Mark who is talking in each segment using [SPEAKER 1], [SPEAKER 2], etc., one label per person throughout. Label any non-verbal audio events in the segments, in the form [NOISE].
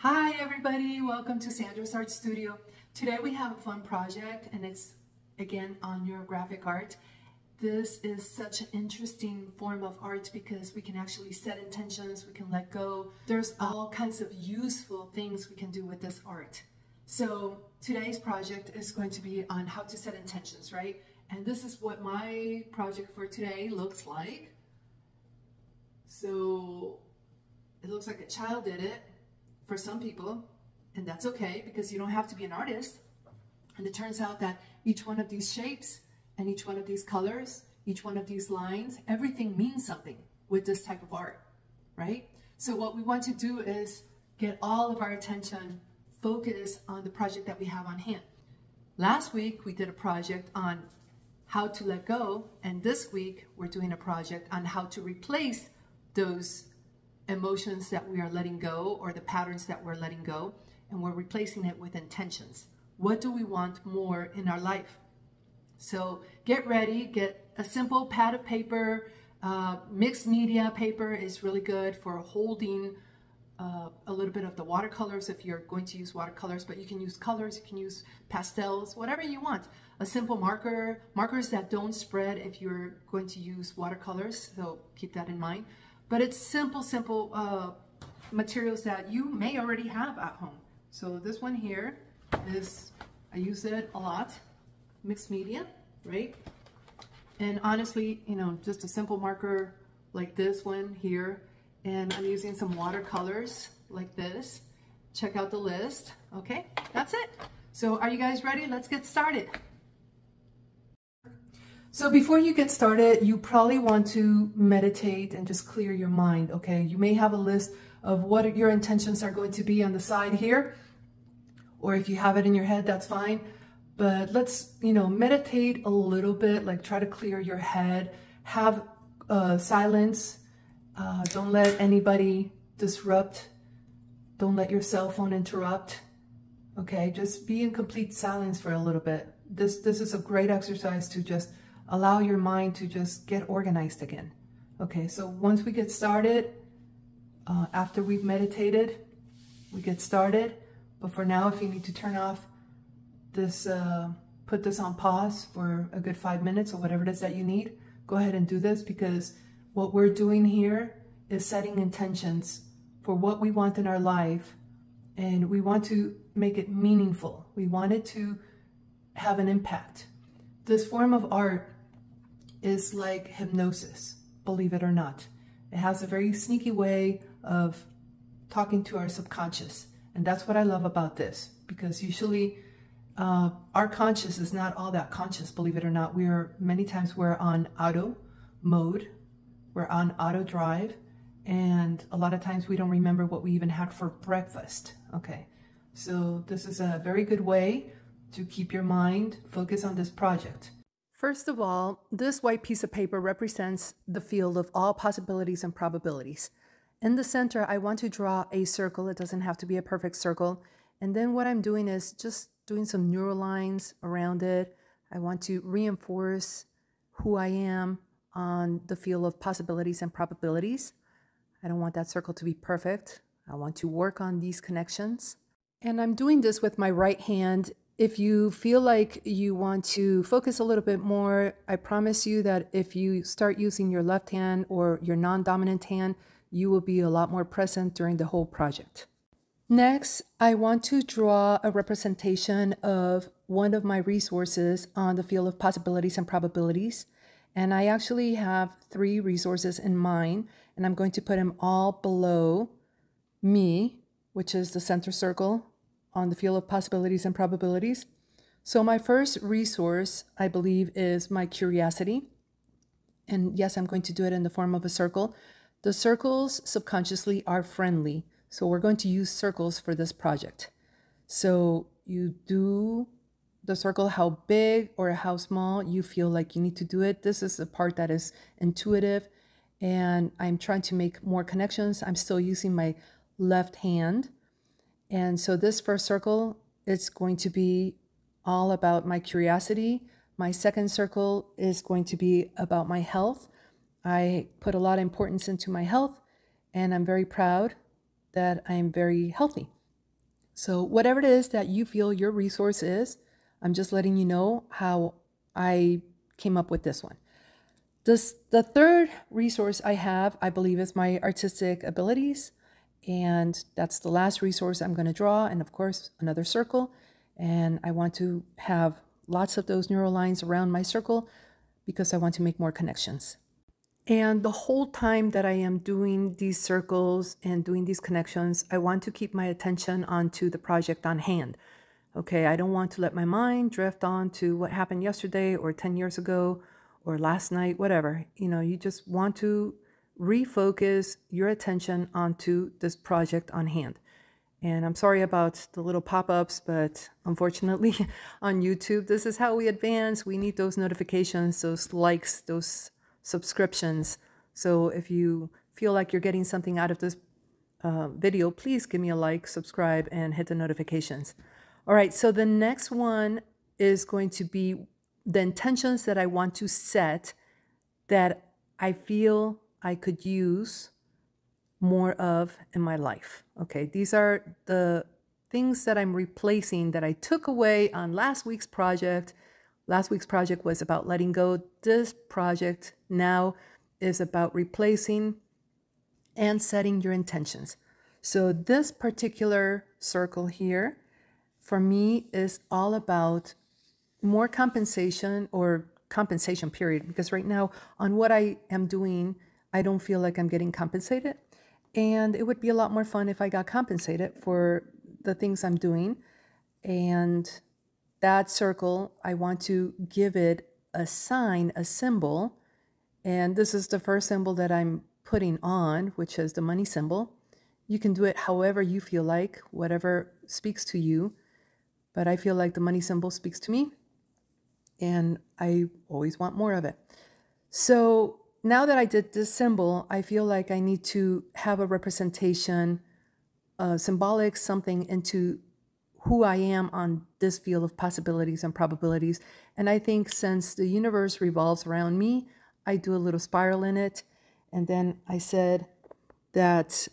[SPEAKER 1] Hi everybody, welcome to Sandra's Art Studio. Today we have a fun project and it's again on neurographic art. This is such an interesting form of art because we can actually set intentions, we can let go. There's all kinds of useful things we can do with this art. So today's project is going to be on how to set intentions, right? And this is what my project for today looks like. So it looks like a child did it for some people, and that's okay because you don't have to be an artist. And it turns out that each one of these shapes and each one of these colors, each one of these lines, everything means something with this type of art, right? So what we want to do is get all of our attention focused on the project that we have on hand. Last week, we did a project on how to let go, and this week, we're doing a project on how to replace those emotions that we are letting go or the patterns that we're letting go, and we're replacing it with intentions. What do we want more in our life? So get ready, get a simple pad of paper. Uh, mixed media paper is really good for holding uh, a little bit of the watercolors if you're going to use watercolors, but you can use colors, you can use pastels, whatever you want. A simple marker, markers that don't spread if you're going to use watercolors, so keep that in mind. But it's simple, simple uh, materials that you may already have at home. So this one here is, I use it a lot, mixed media, right? And honestly, you know, just a simple marker like this one here, and I'm using some watercolors like this. Check out the list, okay? That's it. So are you guys ready? Let's get started. So before you get started, you probably want to meditate and just clear your mind, okay? You may have a list of what your intentions are going to be on the side here, or if you have it in your head, that's fine. But let's, you know, meditate a little bit, like try to clear your head, have uh, silence, uh, don't let anybody disrupt, don't let your cell phone interrupt, okay? Just be in complete silence for a little bit. This, this is a great exercise to just allow your mind to just get organized again. Okay, so once we get started, uh, after we've meditated, we get started. But for now, if you need to turn off this, uh, put this on pause for a good five minutes or whatever it is that you need, go ahead and do this because what we're doing here is setting intentions for what we want in our life and we want to make it meaningful. We want it to have an impact. This form of art is like hypnosis, believe it or not. It has a very sneaky way of talking to our subconscious. And that's what I love about this, because usually uh, our conscious is not all that conscious, believe it or not. We are, many times we're on auto mode, we're on auto drive, and a lot of times we don't remember what we even had for breakfast, okay? So this is a very good way to keep your mind focused on this project. First of all, this white piece of paper represents the field of all possibilities and probabilities. In the center, I want to draw a circle. It doesn't have to be a perfect circle. And then what I'm doing is just doing some neural lines around it. I want to reinforce who I am on the field of possibilities and probabilities. I don't want that circle to be perfect. I want to work on these connections. And I'm doing this with my right hand if you feel like you want to focus a little bit more, I promise you that if you start using your left hand or your non-dominant hand, you will be a lot more present during the whole project. Next, I want to draw a representation of one of my resources on the field of possibilities and probabilities. And I actually have three resources in mind, and I'm going to put them all below me, which is the center circle, on the field of possibilities and probabilities. So my first resource, I believe, is my curiosity. And yes, I'm going to do it in the form of a circle. The circles subconsciously are friendly. So we're going to use circles for this project. So you do the circle how big or how small you feel like you need to do it. This is the part that is intuitive and I'm trying to make more connections. I'm still using my left hand and so this first circle, it's going to be all about my curiosity. My second circle is going to be about my health. I put a lot of importance into my health and I'm very proud that I'm very healthy. So, whatever it is that you feel your resource is, I'm just letting you know how I came up with this one. This, the third resource I have, I believe, is my artistic abilities. And that's the last resource I'm going to draw. And of course, another circle. And I want to have lots of those neural lines around my circle because I want to make more connections. And the whole time that I am doing these circles and doing these connections, I want to keep my attention onto the project on hand. Okay, I don't want to let my mind drift on to what happened yesterday or 10 years ago or last night, whatever. You know, you just want to refocus your attention onto this project on hand. And I'm sorry about the little pop-ups, but unfortunately [LAUGHS] on YouTube, this is how we advance. We need those notifications, those likes, those subscriptions. So if you feel like you're getting something out of this uh, video, please give me a like, subscribe, and hit the notifications. All right, so the next one is going to be the intentions that I want to set that I feel I could use more of in my life. Okay, these are the things that I'm replacing that I took away on last week's project. Last week's project was about letting go. This project now is about replacing and setting your intentions. So, this particular circle here for me is all about more compensation or compensation period because right now on what I am doing I don't feel like I'm getting compensated. And it would be a lot more fun if I got compensated for the things I'm doing. And that circle, I want to give it a sign, a symbol. And this is the first symbol that I'm putting on, which is the money symbol. You can do it however you feel like, whatever speaks to you. But I feel like the money symbol speaks to me. And I always want more of it. So now that I did this symbol, I feel like I need to have a representation, uh, symbolic something into who I am on this field of possibilities and probabilities. And I think since the universe revolves around me, I do a little spiral in it. And then I said that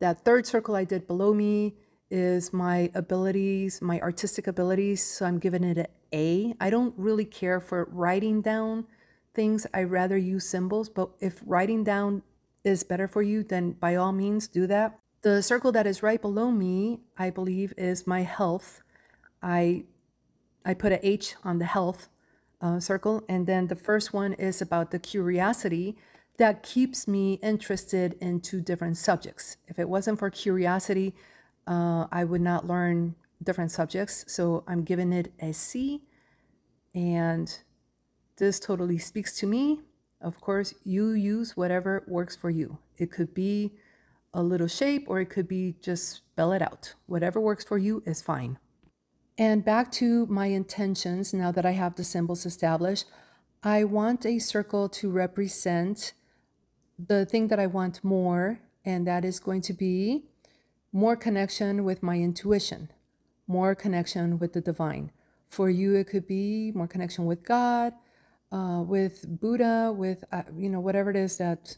[SPEAKER 1] that third circle I did below me is my abilities, my artistic abilities. So I'm giving it an A. I don't really care for writing down things, I rather use symbols, but if writing down is better for you, then by all means do that. The circle that is right below me, I believe, is my health. I, I put a H on the health uh, circle, and then the first one is about the curiosity that keeps me interested into different subjects. If it wasn't for curiosity, uh, I would not learn different subjects. So I'm giving it a C, and this totally speaks to me. Of course, you use whatever works for you. It could be a little shape or it could be just spell it out. Whatever works for you is fine. And back to my intentions, now that I have the symbols established, I want a circle to represent the thing that I want more, and that is going to be more connection with my intuition, more connection with the divine. For you, it could be more connection with God, uh, with Buddha, with, uh, you know, whatever it is that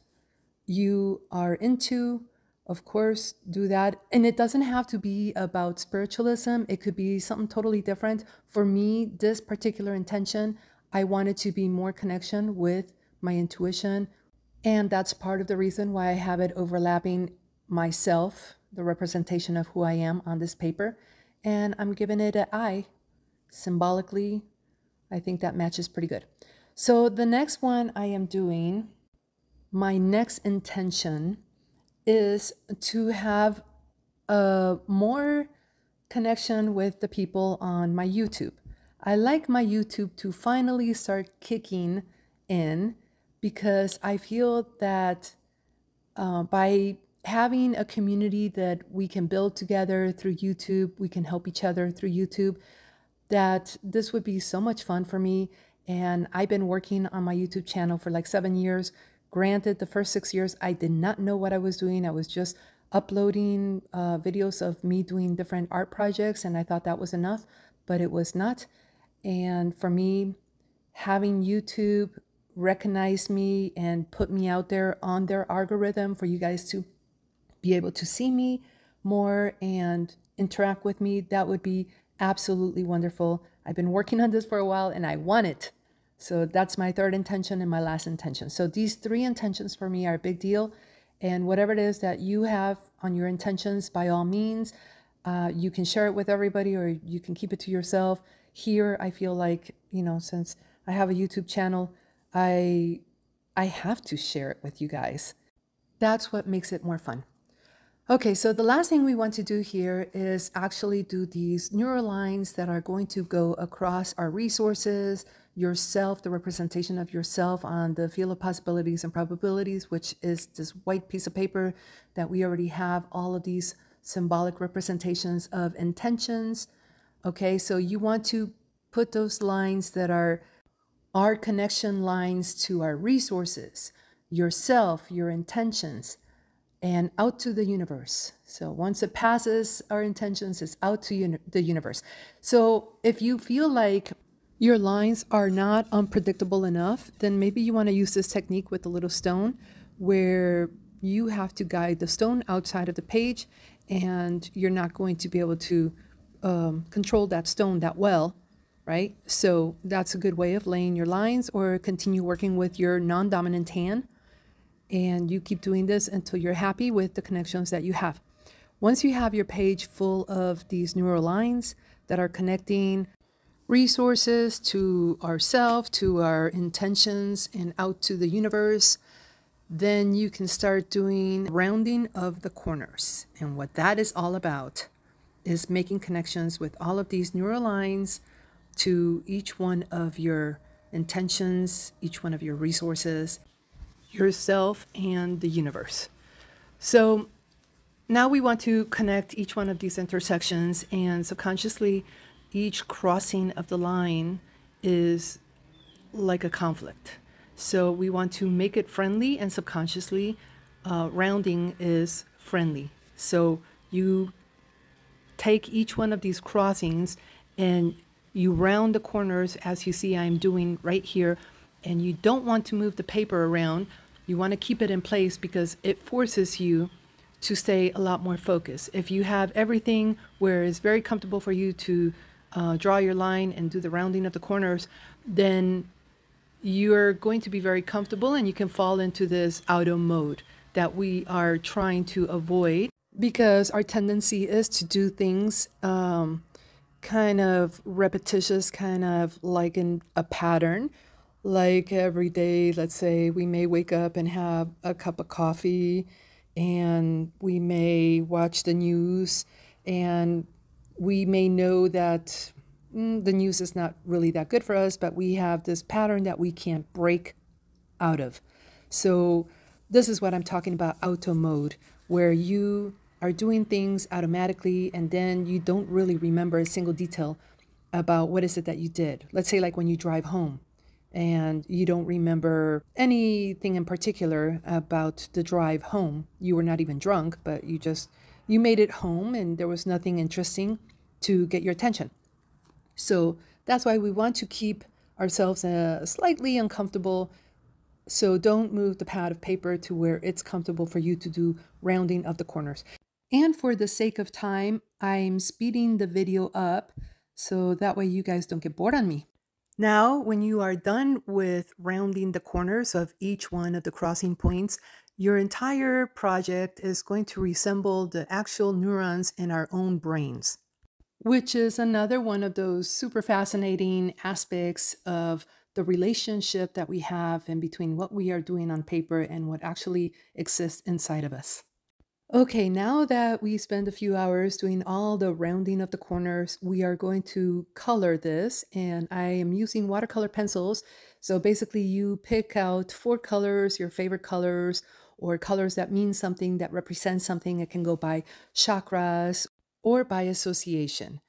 [SPEAKER 1] you are into, of course, do that. And it doesn't have to be about spiritualism, it could be something totally different. For me, this particular intention, I wanted to be more connection with my intuition. And that's part of the reason why I have it overlapping myself, the representation of who I am on this paper. And I'm giving it an I symbolically. I think that matches pretty good. So the next one I am doing, my next intention is to have a more connection with the people on my YouTube. I like my YouTube to finally start kicking in because I feel that uh, by having a community that we can build together through YouTube, we can help each other through YouTube, that this would be so much fun for me and I've been working on my YouTube channel for like seven years. Granted, the first six years, I did not know what I was doing. I was just uploading uh, videos of me doing different art projects, and I thought that was enough, but it was not. And for me, having YouTube recognize me and put me out there on their algorithm for you guys to be able to see me more and interact with me, that would be absolutely wonderful. I've been working on this for a while and I want it. So that's my third intention and my last intention. So these three intentions for me are a big deal. And whatever it is that you have on your intentions, by all means, uh, you can share it with everybody or you can keep it to yourself. Here, I feel like, you know, since I have a YouTube channel, I I have to share it with you guys. That's what makes it more fun. Okay, so the last thing we want to do here is actually do these neural lines that are going to go across our resources, yourself, the representation of yourself on the field of possibilities and probabilities, which is this white piece of paper that we already have all of these symbolic representations of intentions. Okay, so you want to put those lines that are our connection lines to our resources, yourself, your intentions, and out to the universe. So once it passes our intentions, it's out to uni the universe. So if you feel like your lines are not unpredictable enough, then maybe you want to use this technique with the little stone where you have to guide the stone outside of the page and you're not going to be able to um, control that stone that well, right? So that's a good way of laying your lines or continue working with your non-dominant hand and you keep doing this until you're happy with the connections that you have. Once you have your page full of these neural lines that are connecting resources to ourselves, to our intentions, and out to the universe, then you can start doing rounding of the corners. And what that is all about is making connections with all of these neural lines to each one of your intentions, each one of your resources, yourself, and the universe. So now we want to connect each one of these intersections and subconsciously each crossing of the line is like a conflict. So we want to make it friendly and subconsciously uh, rounding is friendly. So you take each one of these crossings and you round the corners as you see I'm doing right here and you don't want to move the paper around. You want to keep it in place because it forces you to stay a lot more focused. If you have everything where it's very comfortable for you to uh, draw your line and do the rounding of the corners, then you're going to be very comfortable and you can fall into this auto mode that we are trying to avoid because our tendency is to do things um, kind of repetitious, kind of like in a pattern. Like every day, let's say we may wake up and have a cup of coffee and we may watch the news and we may know that mm, the news is not really that good for us, but we have this pattern that we can't break out of. So, this is what I'm talking about auto mode, where you are doing things automatically and then you don't really remember a single detail about what is it that you did. Let's say, like when you drive home and you don't remember anything in particular about the drive home. You were not even drunk, but you just you made it home and there was nothing interesting to get your attention. So that's why we want to keep ourselves uh, slightly uncomfortable. So don't move the pad of paper to where it's comfortable for you to do rounding of the corners. And for the sake of time, I'm speeding the video up so that way you guys don't get bored on me. Now, when you are done with rounding the corners of each one of the crossing points, your entire project is going to resemble the actual neurons in our own brains which is another one of those super fascinating aspects of the relationship that we have in between what we are doing on paper and what actually exists inside of us. Okay, now that we spend a few hours doing all the rounding of the corners, we are going to color this and I am using watercolor pencils. So basically you pick out four colors, your favorite colors, or colors that mean something that represent something. It can go by chakras or by association.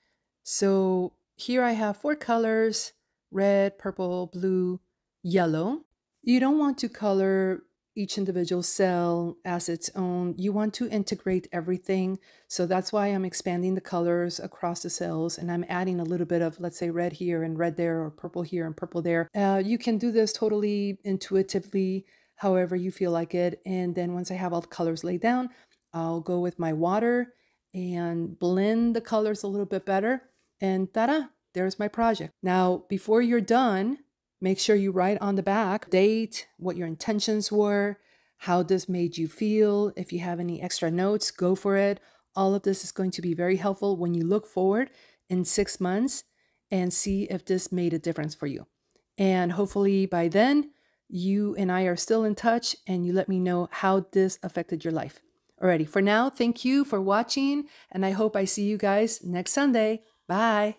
[SPEAKER 1] So here I have four colors, red, purple, blue, yellow. You don't want to color each individual cell as its own. You want to integrate everything. So that's why I'm expanding the colors across the cells and I'm adding a little bit of, let's say, red here and red there or purple here and purple there. Uh, you can do this totally intuitively, however you feel like it. And then once I have all the colors laid down, I'll go with my water and blend the colors a little bit better. And ta-da, there's my project. Now, before you're done, make sure you write on the back date, what your intentions were, how this made you feel. If you have any extra notes, go for it. All of this is going to be very helpful when you look forward in six months and see if this made a difference for you. And hopefully by then, you and I are still in touch and you let me know how this affected your life. Alrighty, for now, thank you for watching and I hope I see you guys next Sunday. Bye.